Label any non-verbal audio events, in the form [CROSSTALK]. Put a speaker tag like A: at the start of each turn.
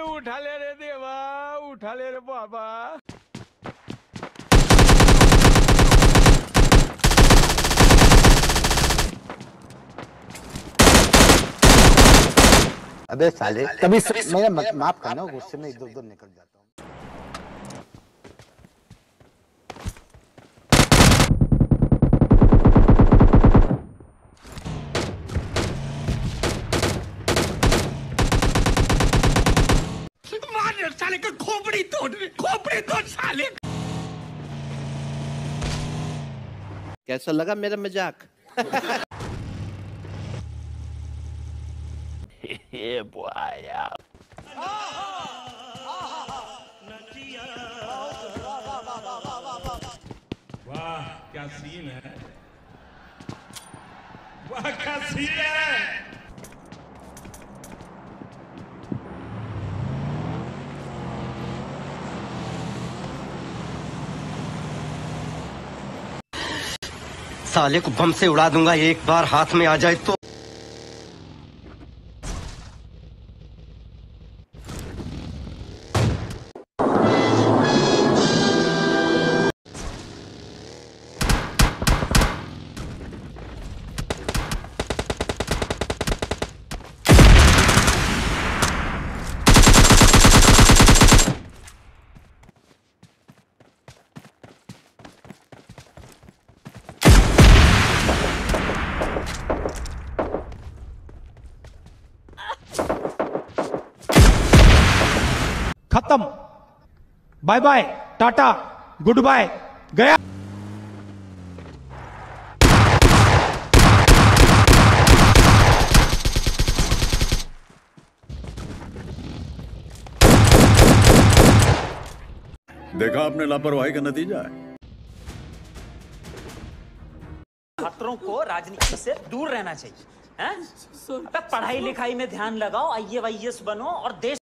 A: उठा ले रे देवा उठा ले रे बाबा।
B: अबे साले कभी मेरा माफ़ करना गुस्से में इधर उधर निकल जाता हूँ
A: मार साले का खोपड़ी तोड़ खोपड़ी तोड़ साले।
C: कैसा लगा मेरा मज़ाक? [LAUGHS]
A: वाह क्या सीन है? वाह क्या सीन है?
D: साले को बम से उड़ा दूँगा एक बार हाथ में आ जाए तो।
E: खत्म। Bye bye tata good bye गया।
F: देखा आपने लापरवाही का नतीजा है।
G: छात्रों को राजनीति से दूर रहना चाहिए हैं? पढ़ाई लिखाई में ध्यान लगाओ आई बनो और देश